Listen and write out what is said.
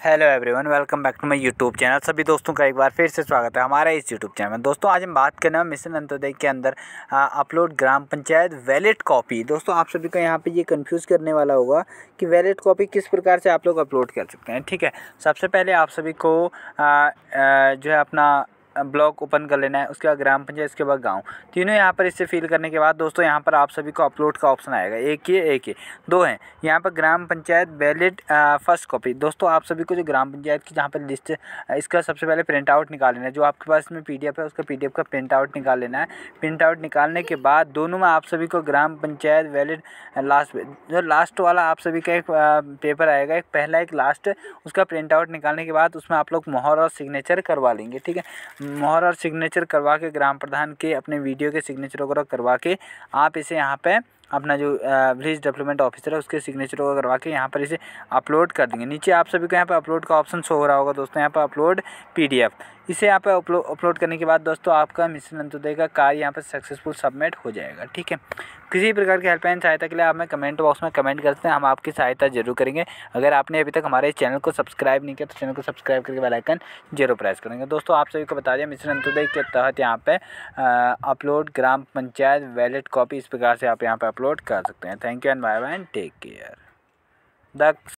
Hello everyone welcome back to my YouTube channel सभी दोस्तों का एक बार फिर से स्वागत है हमारा इस यूट्यूब चैनल में। दोस्तों आज हम बात कर रहे हैं मिशन अंत्योदय के अंदर upload gram panchayat valid copy दोस्तों आप सभी को यहाँ पे ये कंफ्यूज करने वाला होगा कि वैलिड कॉपी किस प्रकार से आप लोग अपलोड कर सकते हैं ठीक है? सबसे पहले आप सभी को आ, आ, जो है अपना ब्लॉक ओपन कर लेना है, उसके बाद ग्राम पंचायत उसके बाद गाँव। तीनों यहाँ पर इससे फिल करने के बाद दोस्तों यहाँ पर आप सभी को अपलोड का ऑप्शन आएगा। एक ये एक ये। दो हैं। यहाँ पर gram panchayat valid first copy दोस्तों आप सभी को जो ग्राम पंचायत की जहाँ पर लिस्ट इसका सबसे पहले प्रिंट आउट निकाल लेना है। जो आपके पास में पी है, उसका पीडीएफ का प्रिंट आउट निकाल लेना है। प्रिंट आउट निकालने के बाद दोनों में आप सभी को ग्राम पंचायत वैलिड लास्ट जो लास्ट वाला आप सभी का एक पेपर आएगा। एक पहला, एक लास्ट उसका प्रिंट आउट निकालने के बाद उसमें आप लोग मोहर और सिग्नेचर करवा लेंगे, ठीक है? मोहर और सिग्नेचर करवा के ग्राम प्रधान के अपने वीडियो के सिग्नेचर वगैरह करवा के आप इसे यहाँ पे अपना जो विलेज डेवलपमेंट ऑफिसर है, उसके सिग्नेचर को करवा के यहाँ पर इसे अपलोड कर देंगे। नीचे आप सभी को यहाँ पर अपलोड का ऑप्शन शो हो रहा होगा दोस्तों, यहाँ पर अपलोड पीडीएफ इसे यहाँ पर अपलोड करने के बाद दोस्तों, आपका मिशन अंत्योदय का कार्य यहाँ पर सक्सेसफुल सबमिट हो जाएगा, ठीक है? किसी प्रकार की हेल्पलाइन सहायता के लिए आप हमें कमेंट बॉक्स में कमेंट करते हैं, हम आपकी सहायता ज़रूर करेंगे। अगर आपने अभी तक हमारे चैनल को सब्सक्राइब नहीं किया तो चैनल को सब्सक्राइब करके बेल आइकन ज़रूर प्रेस करेंगे। दोस्तों, आप सभी को बता दें मिशन अंत्योदय के तहत यहाँ पर upload gram panchayat valid copy इस प्रकार से आप यहाँ पे अपलोड कर सकते हैं। Thank you and bye bye and take care the